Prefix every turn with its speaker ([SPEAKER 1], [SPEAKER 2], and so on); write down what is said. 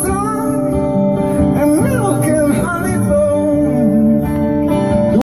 [SPEAKER 1] It's